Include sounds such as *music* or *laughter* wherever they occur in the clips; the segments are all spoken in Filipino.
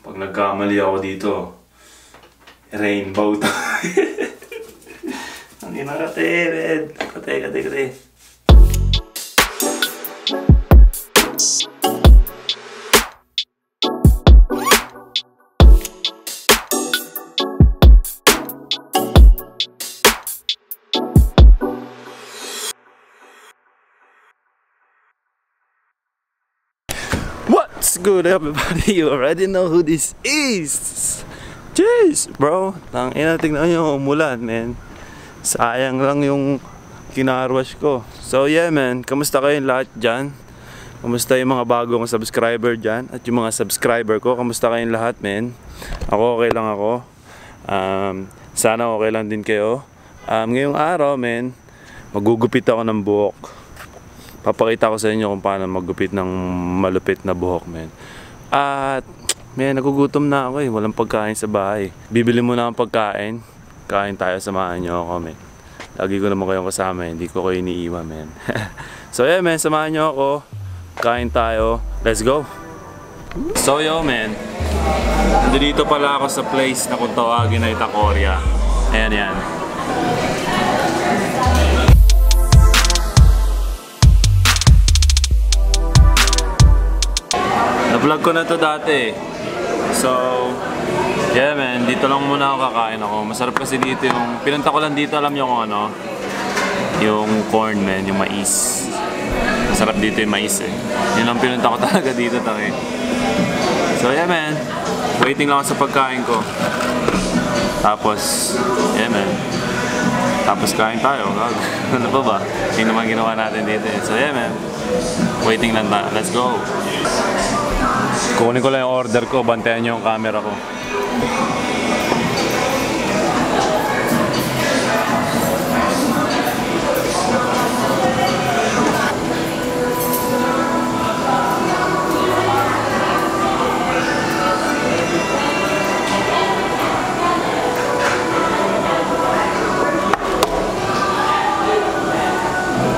Pag nagkamali ako dito, rainbow to. *laughs* Ang ina kate, red. Kate, kate, kate. Good everybody? *laughs* You already know who this is! Jeez, bro! Tang ina, tingnan nyo, umulan, man. Sayang lang yung kinarwash ko. So yeah, man. Kamusta kayong lahat dyan? Kamusta yung mga bagong subscriber dyan? At yung mga subscriber ko, kamusta kayong lahat, man? Ako okay lang ako. Um, sana okay lang din kayo. Um, ngayong araw, man, magugupit ako ng buhok papakita ko sa inyo kung paano maggupit ng malupit na buhok, men. At, men, nagugutom na ako eh. Walang pagkain sa bahay. Bibili muna akong pagkain. Kain tayo, samahan nyo ako, men. Lagi ko naman kayong kasama, eh. hindi ko kayo iniiwan, men. *laughs* so, yeah, men, samahan nyo ako. Kain tayo. Let's go! So, yo, men. Nandito pala ako sa place na kung tawagin ay Itacoria. Ayan, yan. Na-vlog ko na to dati. So, yeah man, dito lang muna ako kakain ako. Masarap kasi dito yung, pinunta ko lang dito, alam nyo kung ano, yung corn man, yung mais. Masarap dito yung mais eh. Yun ang pinunta ko *laughs* talaga dito taki. So yeah man, waiting lang sa pagkain ko. Tapos, yeah man, tapos kain tayo. *laughs* Ano pa ba? Yung naman ginawa natin dito eh. So yeah man, waiting lang na. Let's go. Kukunin ko lang yung order ko, bantayan niyo yung camera ko.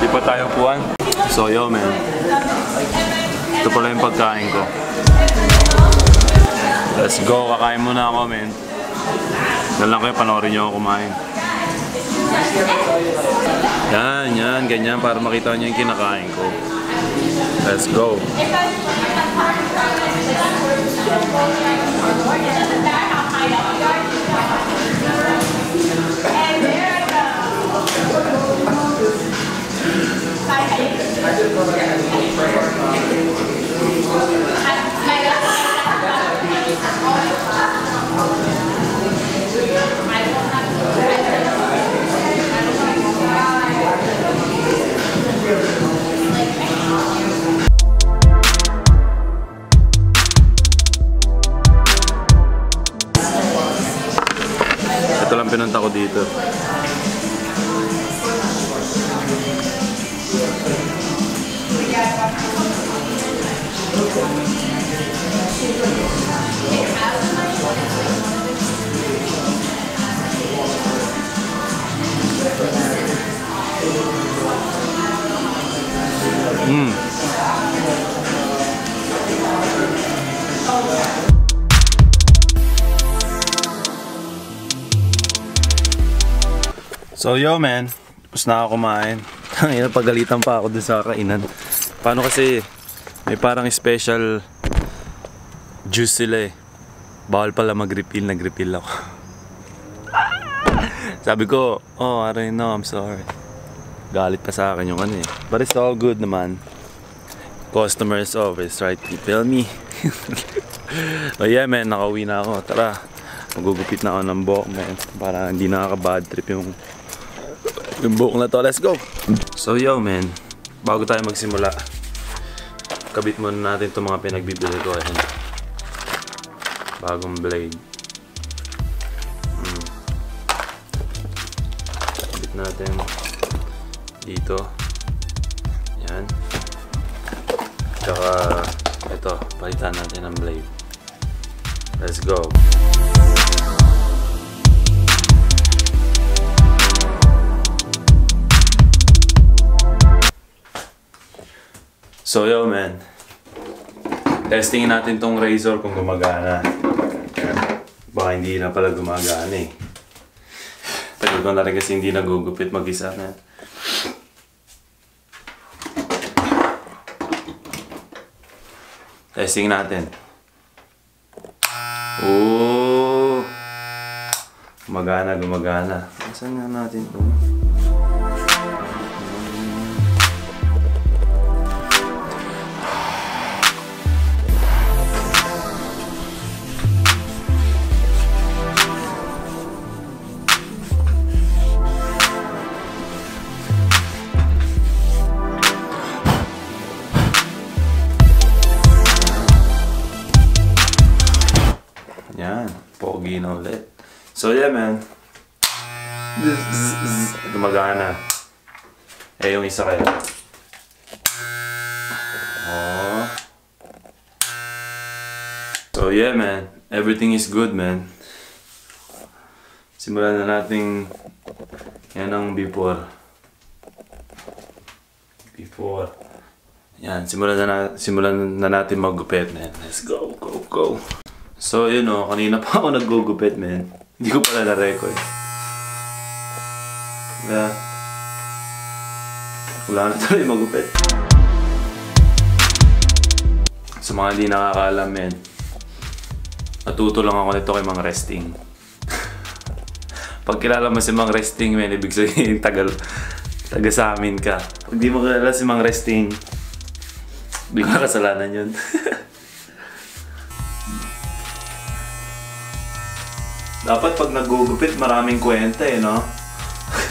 Di tayo puwan. So yo man. Ito pala yung pagkain ko. Let's go, kakain muna ako, men. Yan lang kayo, panoorin nyo ako kumain. Yan, yan, ganyan, para makita nyo yung kinakain ko. Let's go. Ito lang pinunta ko dito. Mm. So yo man, tapos na ako kumain. *laughs* Tangina pagalitan pa ako dun sa kainan. Paano kasi may parang special juice sila eh. Bawal pala mag-refill, nag-refill ako. *laughs* Sabi ko, oh, I don't know, I'm sorry. Galit pa sa akin yung ano eh. But it's all good naman. Customer is always right, you feel me? *laughs* But yeah man, nakauwi na ako. Tara, magugupit na ako ng buhok man. Para hindi nakaka-bad trip yung yung buhok na to. Let's go! So yo man, bago tayo magsimula, kabit muna natin itong mga pinagbibili ko. Ayan. Bagong blade. Mm. Kabit natin dito. Yan. Tsaka ito, palitan natin ng blade. Let's go. So yo man, testingin natin tong razor kung gumagana. Baka hindi na pala gumagana eh. Tagal ko na rin kasi hindi nagugupit mag-isa na. Testing natin. Oh! Gumagana, gumagana. Saan nga natin ito? So yeah man. Gumagana. Eh yung isa kaya. Oh. So yeah man, everything is good man. Simulan na nating yan ang before. Before. Yan, simulan na, simulan na natin maggupit man. Let's go, go, go. So, yun o, kanina pa ako naggugupit, man. Hindi ko pala na-record. Kaya, wala na tuloy magupit. Sa mga hindi nakakaalam, man, natuto lang ako nito kay Mang Resting. Pag kilala mo si Mang Resting, man, ibig sabihin, tagal, taga sa amin ka. Pag di mo kilala si Mang Resting, di ko kasalanan yun. Dapat pag nagugupit, maraming kwenta eh, no?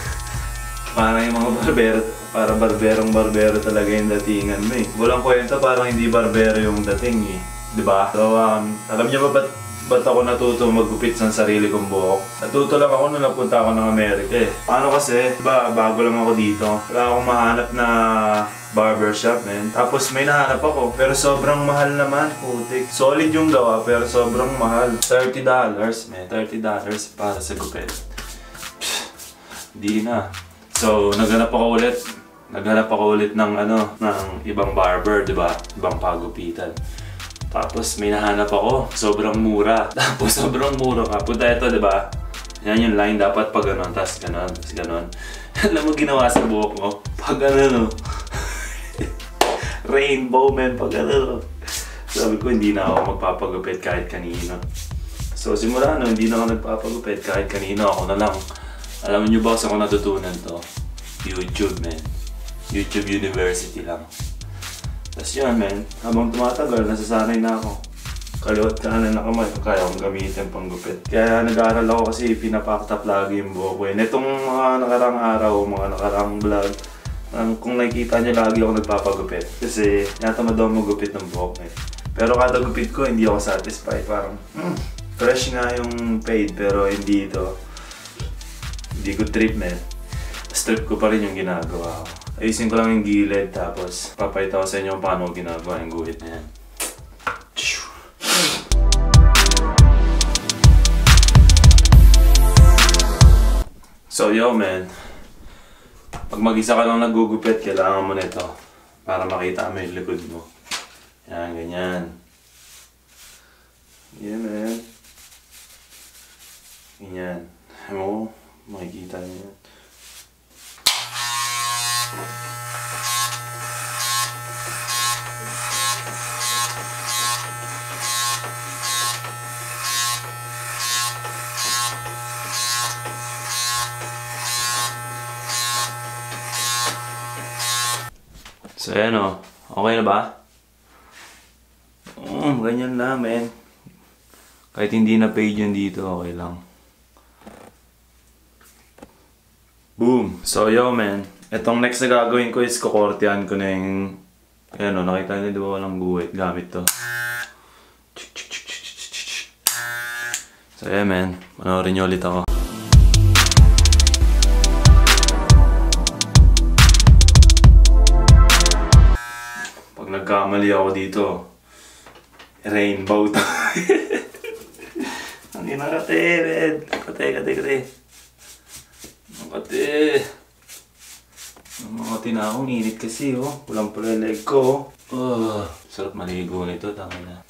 *laughs* parang yung mga barbero, para barberong barbero talaga yung datingan mo eh. Walang kwenta, parang hindi barbero yung dating eh. Di ba? So, um, alam niyo ba ba't, ba't ako natuto maggupit sa sarili kong buhok? Natuto lang ako nung napunta ako ng Amerika eh. Paano kasi, ba, bago lang ako dito. Wala akong mahanap na barbershop, man. Tapos may nahanap ako, pero sobrang mahal naman, putik. Solid yung gawa, pero sobrang mahal. $30, man. $30 para sa gupit. Di na. So, naghanap ako ulit. Naghanap ako ulit ng ano, ng ibang barber, di ba? Ibang pagupitan. Tapos may nahanap ako, sobrang mura. *laughs* Tapos sobrang mura ka. Punta ito, di ba? Yan yung line, dapat pag ganon, tapos ganon, tapos ganon. *laughs* Alam mo ginawa sa buhok mo? Pag ano, no? *laughs* Rainbow, man, pag ano, no? Sabi ko, hindi na ako magpapagupit kahit kanino. So, simula no, hindi na ako nagpapagupit kahit kanino. Ako na lang. Alam niyo ba saan ko natutunan to? YouTube, man. YouTube University lang. Tapos yun, man. Habang tumatagal, nasasanay na ako. Kaliwat kanan na kamay, kaya akong gamitin pang gupit. Kaya nag-aaral ako kasi pinapaktap lagi yung buhok ko. eh. Netong mga nakarang araw, mga nakarang vlog, ang kung nakikita niyo lagi ako nagpapagupit. Kasi natamad ako magupit ng buhok eh. Pero kada gupit ko, hindi ako satisfied. Parang, hmm, fresh nga yung paid, pero hindi ito. Hindi ko trip, man. Strip ko pa rin yung ginagawa ko. Ayusin ko lang yung gilid, tapos papayta ko sa inyo kung paano ko ginagawa yung guhit na yan. So yo man, pag mag-isa ka lang nagugupit, kailangan mo nito para makita mo yung likod mo. Yan, ganyan. Yeah man. Ganyan. Mo, makikita niyo yan. So ayan o, okay na ba? Mm, ganyan lang men. Kahit hindi na paid yun dito, okay lang. Boom! So yo man, itong next na gagawin ko is kukortihan ko na yung... Ayan o, nakita niyo di ba walang guhit gamit to. So yeah man, panoorin niyo ulit ako. Nagkamali ako dito, rainbow to. *laughs* Ang ina kate, red. Kate, kate, kate. Ang kate. Mga tinakong init kasi oh. Pulang pula yung leg ko oh. Oh, sarap maligo nito, tangin na.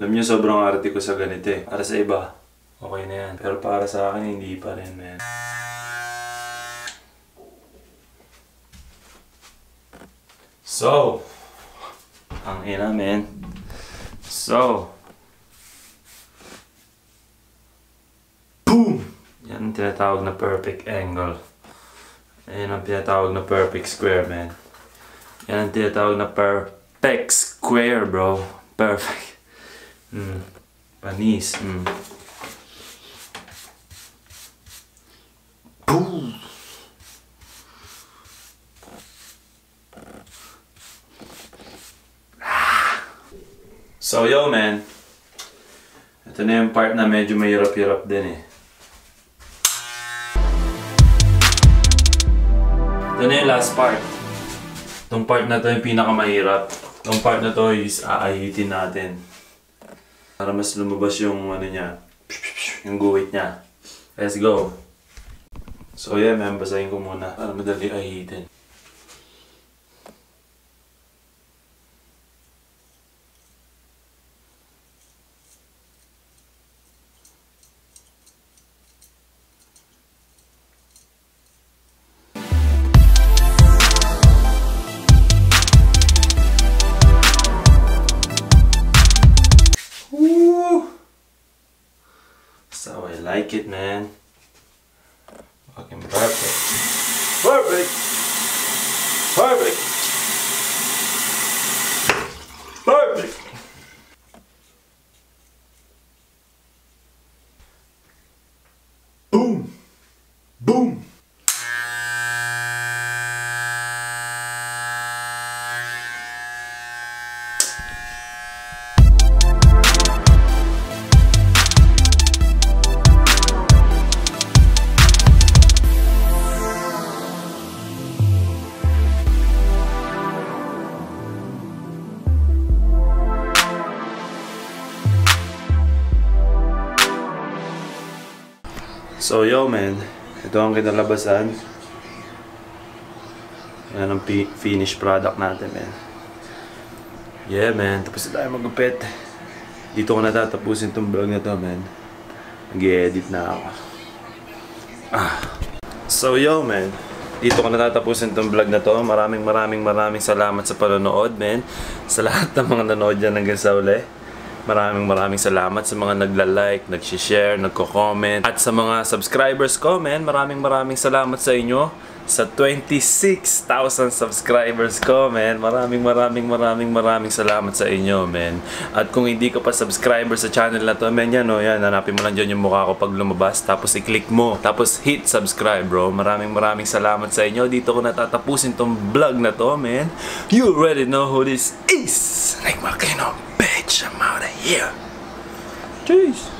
Alam niyo, sobrang arte ko sa ganito eh. Para sa iba, okay na yan. Pero para sa akin, hindi pa rin, man. So, ang ina, man. So, boom! Yan tinatawag na perfect angle. Yan ang tinatawag na perfect square, man. Yan ang tinatawag na perfect square, bro. Perfect. Mm. Panis. Mm. So yo man, ito na yung part na medyo mahirap-hirap din eh. Ito na yung last part. Itong part na to yung pinakamahirap. Itong part na to is aahitin natin. Para mas lumabas yung ano niya, yung guhit niya. Let's go. So yeah man, basahin ko muna para madali ahitin. Like it, man. So yo man, ito ang kinalabasan. Yan ang finished product natin man. Yeah man, tapos na tayo magupit. Dito ko natatapusin tong vlog na to man. Nag-edit na ako. Ah. So yo man, dito ko natatapusin tong vlog na to. Maraming maraming maraming salamat sa panonood man. Sa lahat ng mga nanood dyan hanggang sa uli. Maraming maraming salamat sa mga nagla-like, nag-share, nagko-comment at sa mga subscribers ko, man. Maraming maraming salamat sa inyo sa 26,000 subscribers ko, man. Maraming maraming maraming maraming salamat sa inyo, man. At kung hindi ka pa subscriber sa channel na to, man, yan, oh, yan, hanapin mo lang dyan yung mukha ko pag lumabas, tapos i-click mo, tapos hit subscribe, bro. Maraming maraming salamat sa inyo. Dito ko natatapusin tong vlog na to, man. You already know who this is. Like Makino, bitch. I'm out of here. Jeez.